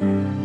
Mm-hmm.